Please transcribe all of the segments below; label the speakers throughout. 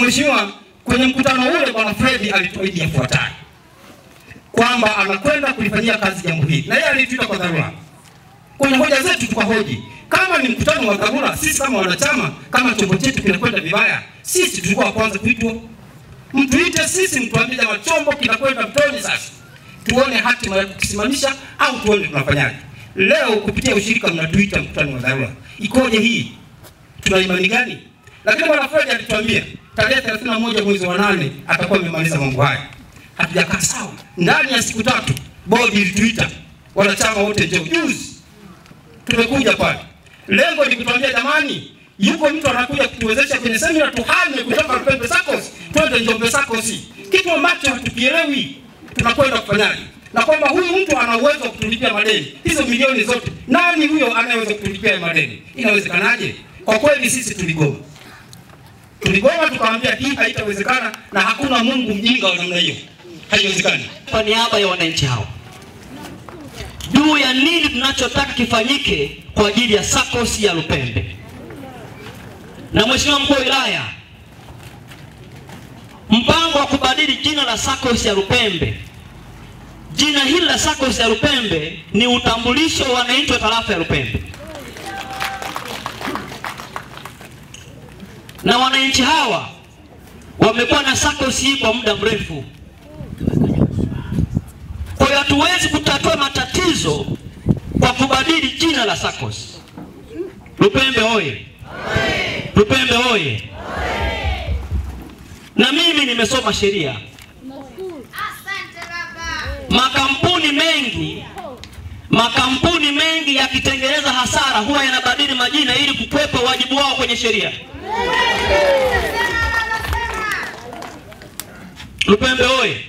Speaker 1: mheshimiwa, kwenye mkutano ule bwana Fredi alituahidi yafuatayo kwamba anakwenda kulifanyia kazi jambo hili, na yeye alituita kwa dharura. Kwenye hoja zetu tukahoji kama ni mkutano wa dharura, sisi kama wanachama, kama chombo chetu kinakwenda vibaya, sisi tulikuwa wa kwanza kuitwa. Mtuite sisi, mtuambie jamaa, chombo kinakwenda mtoni sasa, tuone hatima ya kukisimamisha au tuone tunafanyaje. Leo kupitia ushirika mnatuita mkutano wa dharura, ikoje hii? Tuna imani gani? Lakini bwana Fred alituambia tarehe 31 mwezi wa nane atakuwa amemaliza mambo haya. Hatujakaa sawa, ndani ya siku tatu bodi ilituita wanachama wote, njoo juzi tumekuja pale. Lengo ni kutuambia jamani, yuko mtu anakuja kutuwezesha kwenye semina, tuhame kutoka Lupembe SACCOS twende Njombe SACCOS, kitu ambacho hatukielewi tunakwenda kufanyaje, na kwamba huyu mtu ana uwezo wa kutulipia madeni hizo milioni zote. Nani huyo anayeweza kutulipia madeni? Inawezekanaje? Kwa kweli sisi tuligoma, tuligoma tukamwambia hii haitawezekana, na hakuna Mungu mjinga wa namna hiyo, haiwezekani.
Speaker 2: kwa niaba ya wananchi hao juu ya nini tunachotaka kifanyike kwa ajili ya SACCOS ya Lupembe. Na Mheshimiwa mkuu wa wilaya, mpango wa kubadili jina la SACCOS ya Lupembe, jina hili la SACCOS ya Lupembe ni utambulisho wa wananchi wa tarafa ya Lupembe, na wananchi hawa wamekuwa na SACCOS hii kwa muda mrefu. Kwa hiyo hatuwezi kutatua matatizo kwa kubadili jina la SACCOS. Lupembe hoye! Lupembe hoye! Na mimi nimesoma sheria. Makampuni mengi makampuni mengi yakitengeneza hasara huwa yanabadili majina ili kukwepa wajibu wao kwenye sheria. Lupembe oye!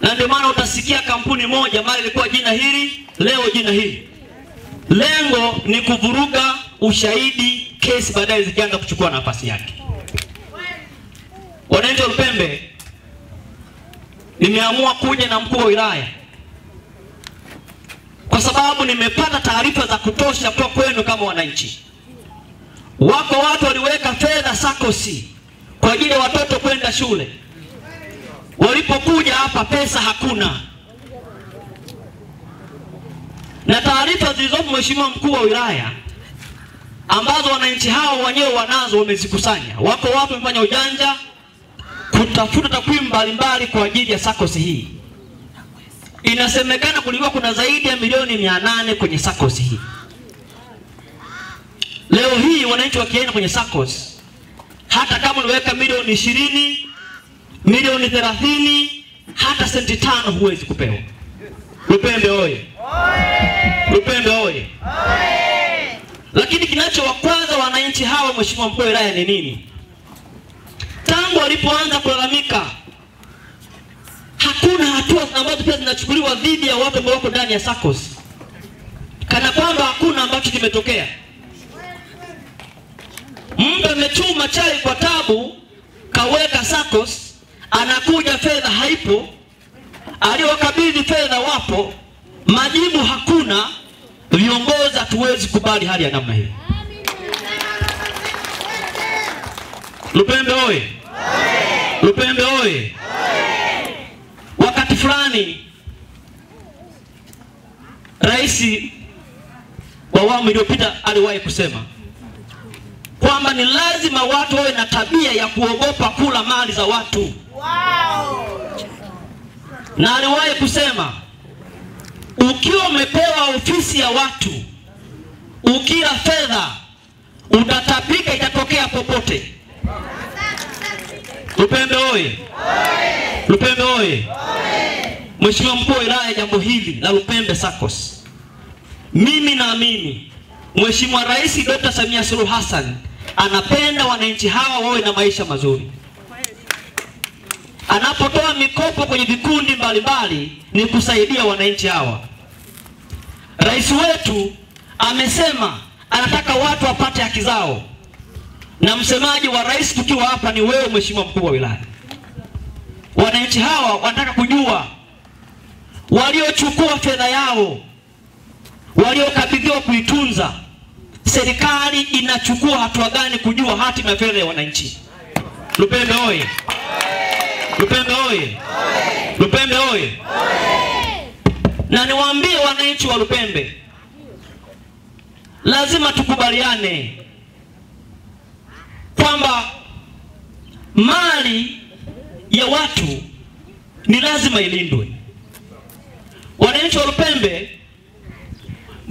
Speaker 2: na ndio maana utasikia kampuni moja mara ilikuwa jina hili, leo jina hili. Lengo ni kuvuruga ushahidi, kesi baadaye zikianza kuchukua nafasi yake. Wananchi wa Lupembe, nimeamua kuja na mkuu wa wilaya kwa sababu nimepata taarifa za kutosha kwa kwenu kama wananchi. Wako watu waliweka fedha sakosi kwa ajili ya watoto kwenda shule walipokuja hapa pesa hakuna, na taarifa zilizopo Mheshimiwa mkuu wa wilaya ambazo wananchi hao wenyewe wanazo wamezikusanya. Wako watu wamefanya ujanja kutafuta takwimu mbalimbali kwa ajili ya sakosi hii. Inasemekana kulikuwa kuna zaidi ya milioni mia nane kwenye SACCOS hii. Leo hii wananchi wakienda kwenye SACCOS, hata kama uliweka milioni ishirini milioni thelathini hata senti tano huwezi kupewa. Lupembe oye! Lupembe oye! Lakini kinachowakwaza wananchi hawa, Mheshimiwa mkuu wa wilaya, ni nini? Tangu walipoanza kulalamika, hakuna hatua ambazo pia zinachukuliwa dhidi ya watu ambao wako ndani ya SACCOS, kana kwamba hakuna ambacho kimetokea. Mtu amechuma chai kwa tabu, kaweka SACCOS anakuja fedha haipo, aliyowakabidhi fedha wapo, majibu hakuna. Viongozi hatuwezi kubali hali ya namna hii. Lupembe oye! Lupembe oye! Wakati fulani rais wa awamu iliyopita aliwahi kusema kwamba ni lazima watu wawe na tabia ya kuogopa kula mali za watu na aliwahi kusema ukiwa umepewa ofisi ya watu, ukila fedha utatapika, itatokea popote. Lupembe oye! Lupembe oye! Mheshimiwa mkuu wa wilaya, jambo hili la Lupembe SACCOS, mimi naamini Mheshimiwa Rais Dr. Samia Suluhu Hassan anapenda wananchi hawa wawe na maisha mazuri anapotoa mikopo kwenye vikundi mbalimbali ni kusaidia wananchi hawa. Rais wetu amesema anataka watu wapate haki zao, na msemaji wa rais tukiwa hapa ni wewe, mheshimiwa mkuu wa wilaya. Wananchi hawa wanataka kujua waliochukua fedha yao, waliokabidhiwa kuitunza, serikali inachukua hatua gani kujua hatima ya fedha ya wananchi. Lupembe oye! Lupembe oye! Lupembe oye! Na niwaambie wananchi wa Lupembe, lazima tukubaliane kwamba mali ya watu ni lazima ilindwe. Wananchi wa Lupembe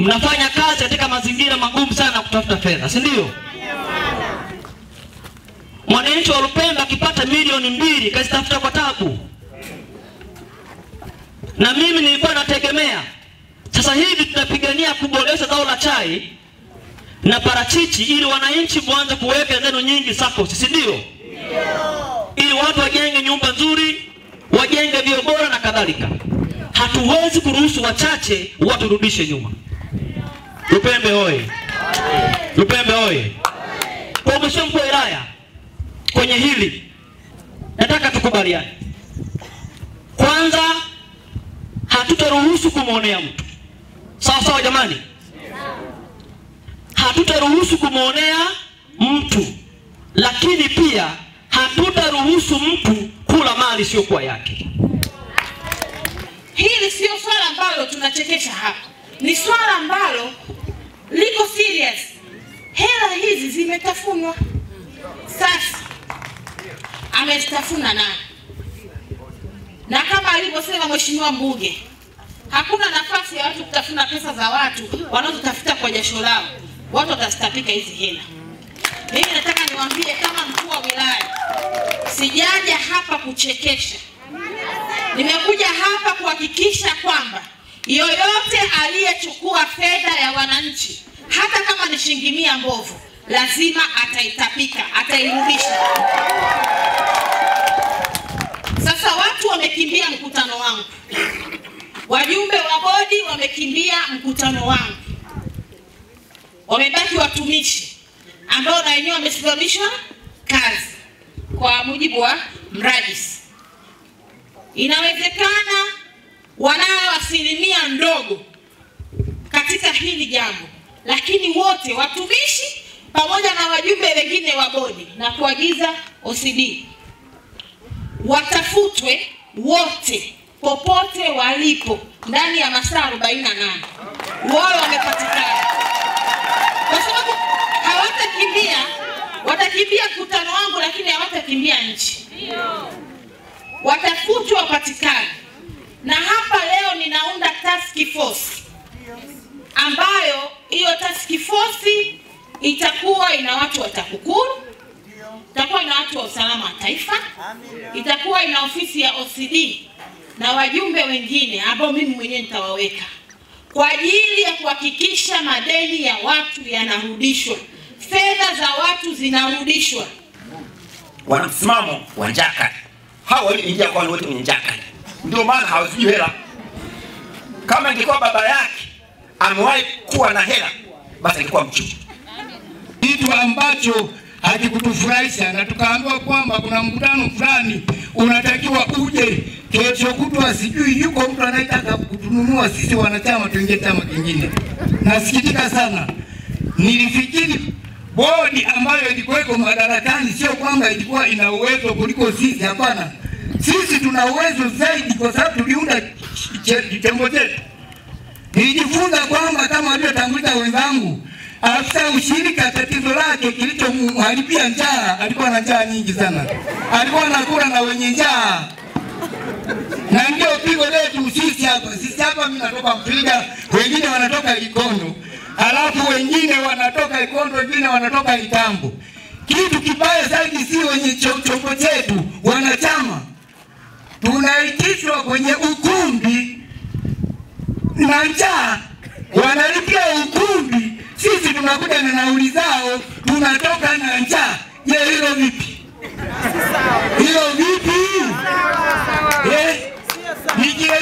Speaker 2: mnafanya kazi katika mazingira magumu sana kutafuta fedha, si ndio? Mwananchi wa Lupembe akipata milioni mbili kazitafuta kwa tabu, na mimi nilikuwa nategemea sasa hivi tunapigania kuboresha zao la chai na parachichi ili wananchi muanze kuweka zenu nyingi sako, si ndio? Ili watu wajenge nyumba nzuri, wajenge vyoo bora na kadhalika. Hatuwezi kuruhusu wachache waturudishe nyuma. Lupembe oye! Lupembe oye! Kwa mheshimiwa mkuu wa wilaya, kwenye hili nataka tukubaliane. Kwanza, hatutaruhusu kumwonea mtu, sawa sawa jamani? Hatutaruhusu kumwonea mtu, lakini pia hatutaruhusu mtu kula mali isiyokuwa yake.
Speaker 3: Hili sio swala ambalo tunachekesha hapa, ni swala ambalo liko serious. Hela hizi zimetafunwa. Sasa amezitafuna nani? Na kama alivyosema mheshimiwa mbunge, hakuna nafasi ya watu kutafuna pesa za watu wanazotafuta kwa jasho lao. Watu watazitapika hizi hela. Mimi nataka niwaambie kama mkuu wa wilaya, sijaja hapa kuchekesha. Nimekuja hapa kuhakikisha kwamba yoyote aliyechukua fedha ya wananchi, hata kama ni shilingi mia mbovu, lazima ataitapika, atairudisha. Sasa watu wamekimbia mkutano wangu, wajumbe wa bodi wamekimbia mkutano wangu, wamebaki watumishi ambao na wenyewe wamesimamishwa kazi kwa mujibu wa mrajisi. Inawezekana wanayo asilimia ndogo katika hili jambo, lakini wote watumishi pamoja na wajumbe wengine wa bodi na kuagiza OCD watafutwe wote popote walipo ndani ya masaa 48 wao wamepatikana, kwa sababu hawatakimbia, watakimbia mkutano wangu, lakini hawatakimbia nchi. Watafutwa wapatikane. Na hapa leo ninaunda task force ambayo hiyo task force itakuwa ina watu wa TAKUKURU, itakuwa ina watu wa usalama wa taifa, itakuwa ina ofisi ya OCD na wajumbe wengine ambao mimi mwenyewe nitawaweka kwa ajili ya kuhakikisha madeni ya watu yanarudishwa, fedha za watu zinarudishwa.
Speaker 4: wana msimamo wa njaa kali. Hao walioingia kwa wote ni njaa kali, ndio maana hawajui hela. Kama ingekuwa baba yake amewahi kuwa na hela, basi angekuwa mchuji.
Speaker 5: kitu ambacho hakikutufurahisha na tukaambiwa kwamba kuna mkutano fulani unatakiwa uje kesho kutwa, sijui yuko mtu anayetaka kutununua sisi wanachama tuingie chama kingine. Nasikitika sana, nilifikiri bodi ambayo ilikuweko madarakani sio kwamba ilikuwa ina uwezo kuliko sisi. Hapana, sisi tuna uwezo zaidi, kwa sababu tuliunda kitengo chetu. Nilijifunza kwamba kama walivyotanguliza wenzangu, afisa ushirika, tatizo lake kilichomharibia njaa, alikuwa na njaa nyingi sana, alikuwa anakula na wenye njaa, na ndio pigo letu sisi hapa. Sisi hapa, mimi natoka Mfiga, wengine wanatoka Ikondo, alafu wengine wanatoka Ikondo, wengine wanatoka Itambo. Kitu kibaya zaidi, si wenye cho- chombo chetu wanachama, tunaitishwa kwenye ukumbi na njaa, wanalipia ukumbi, sisi tunakuja na nauli zao, tunatoka na njaa. Je, hilo vipi? Hilo vipi? Eh?